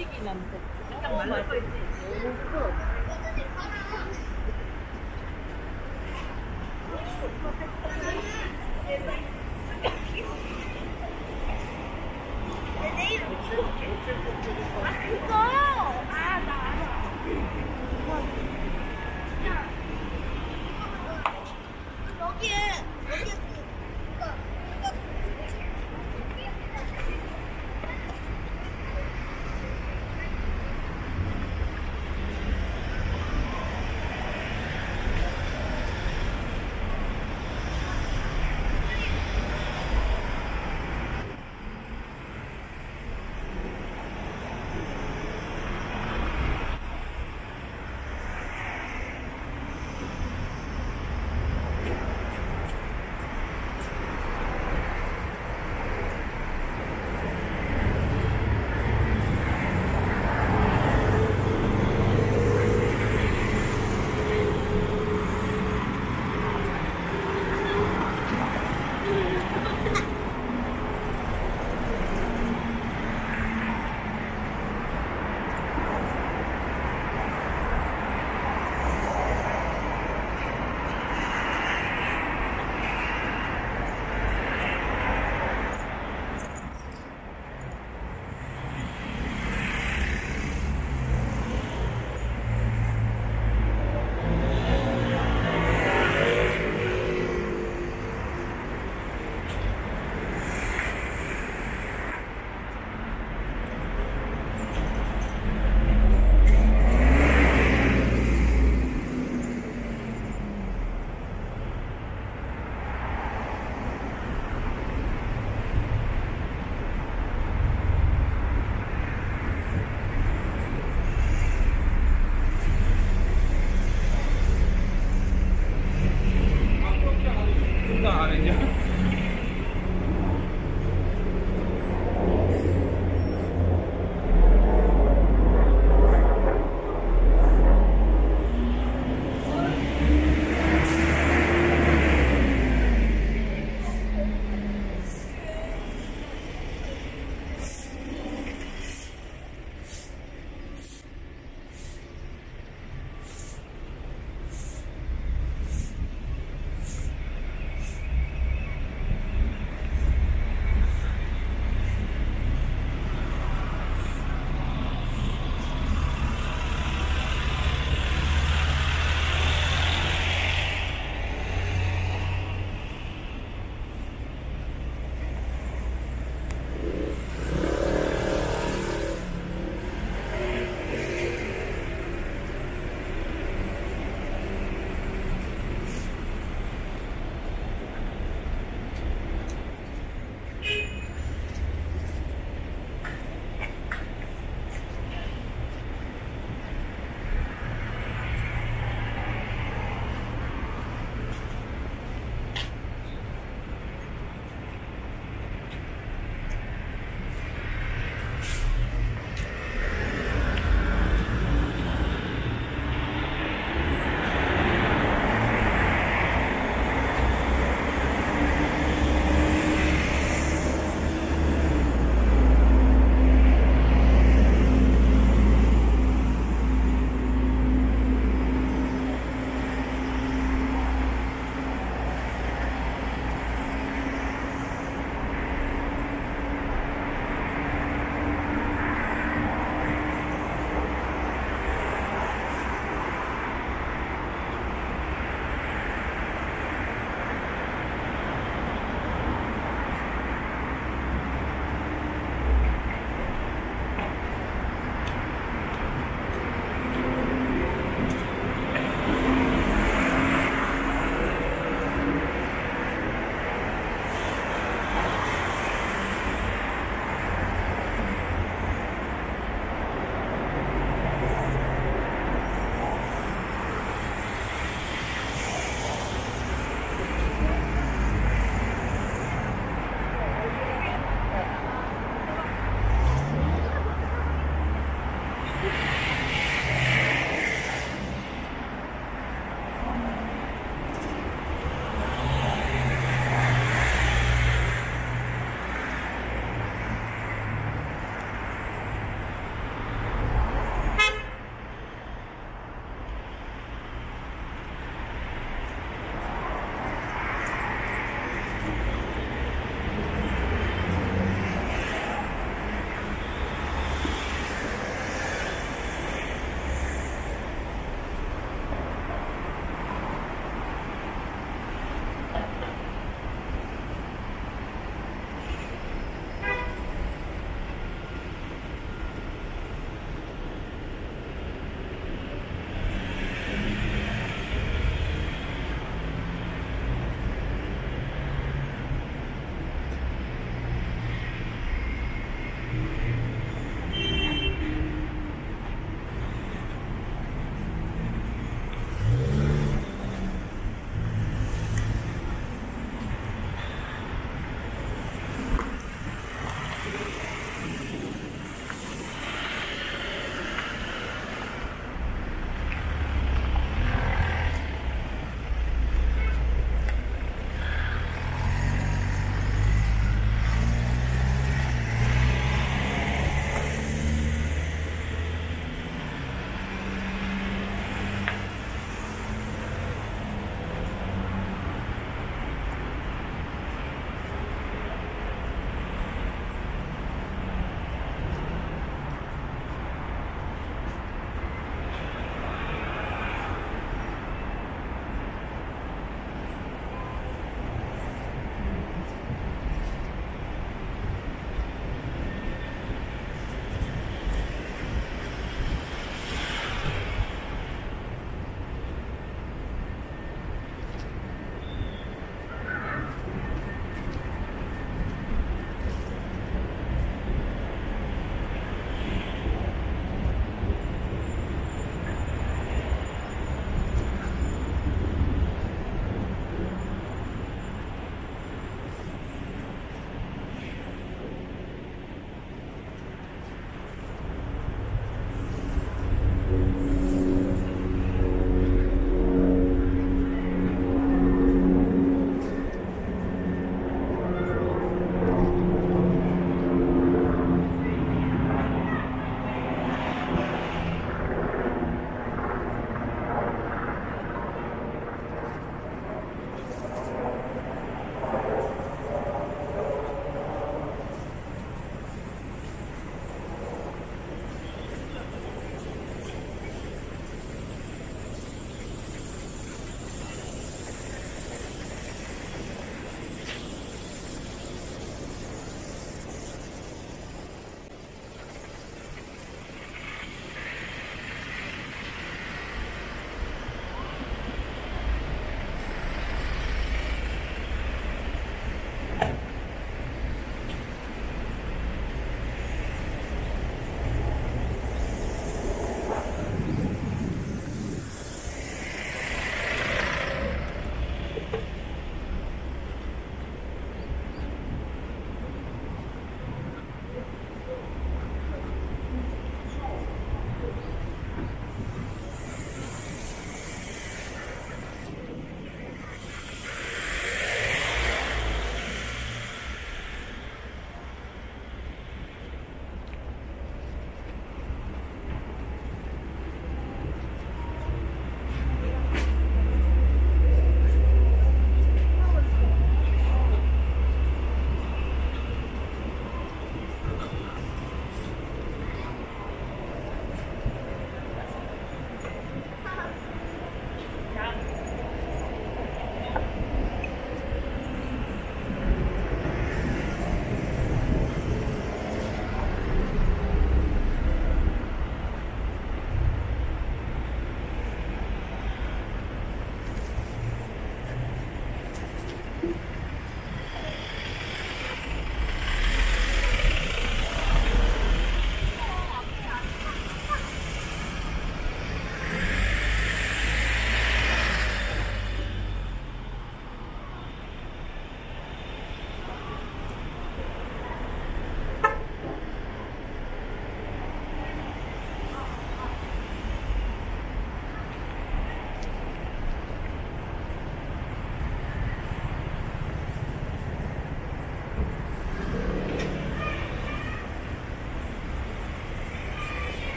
약간 시리기 나는데 약간 말라 있지.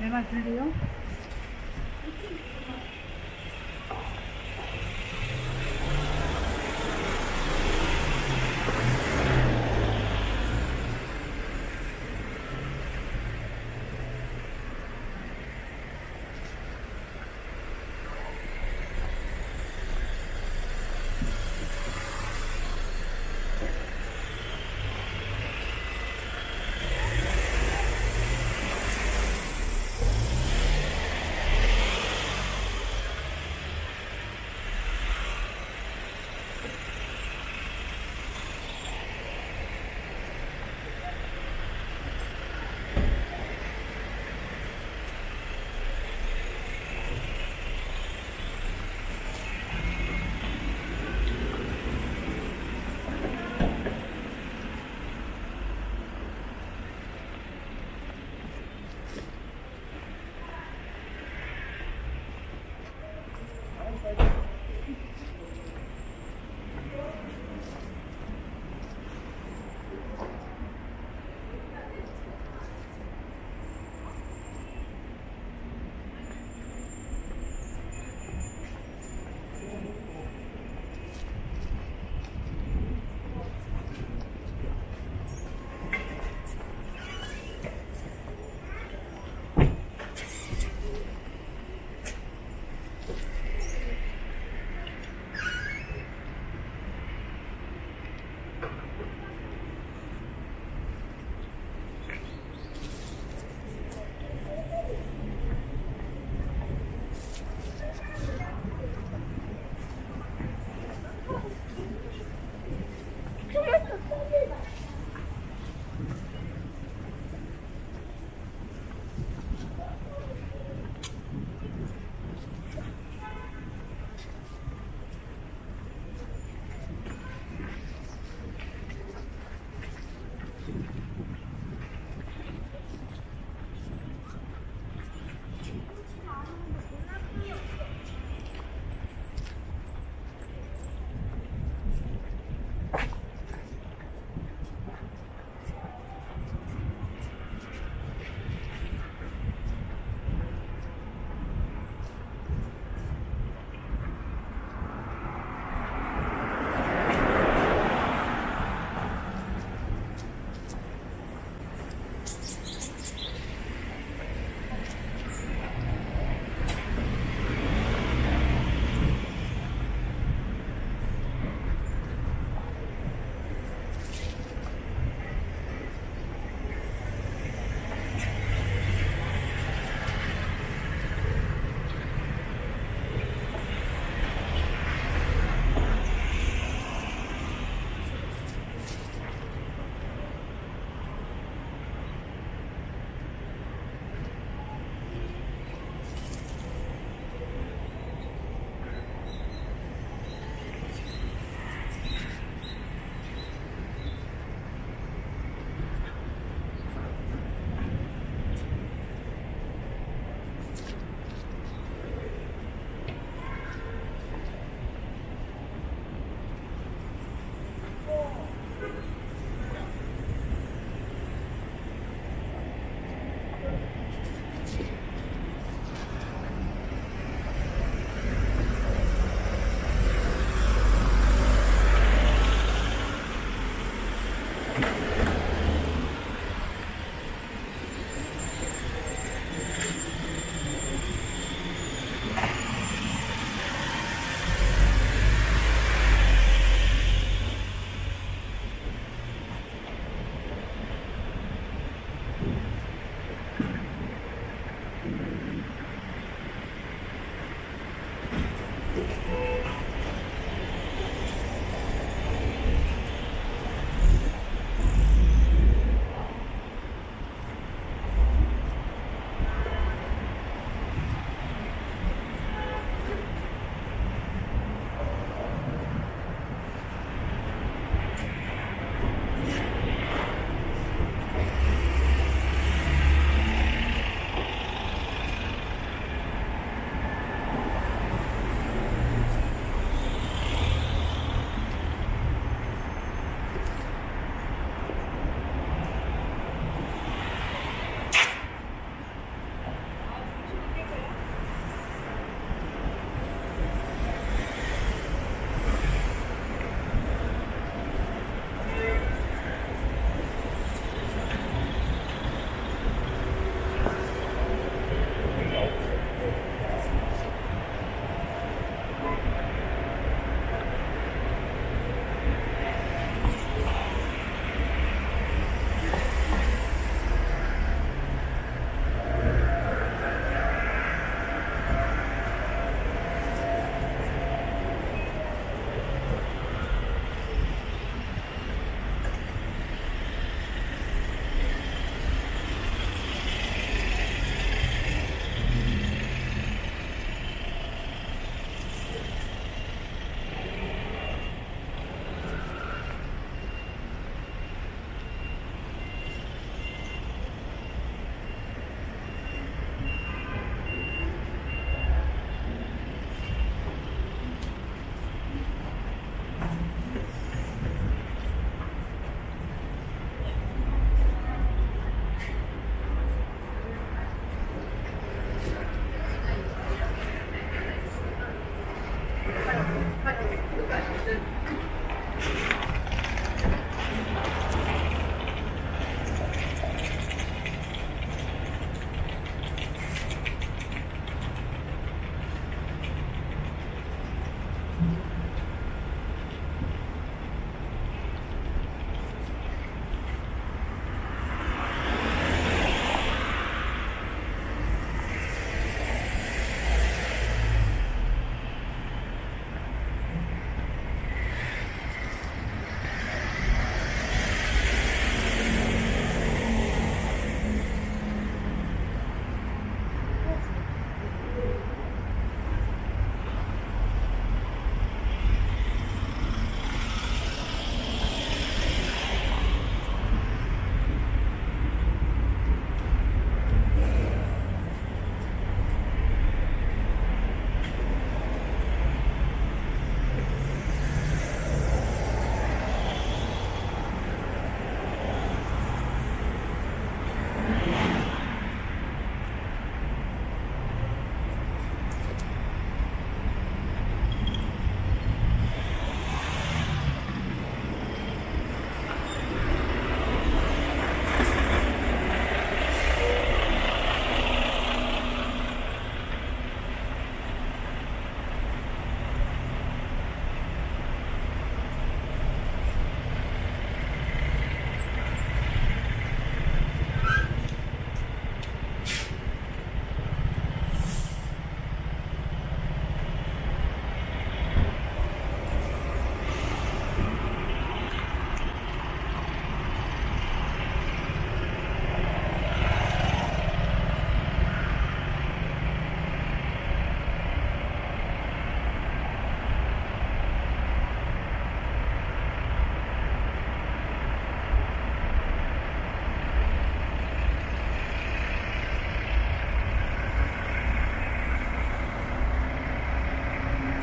Me va a salir yo.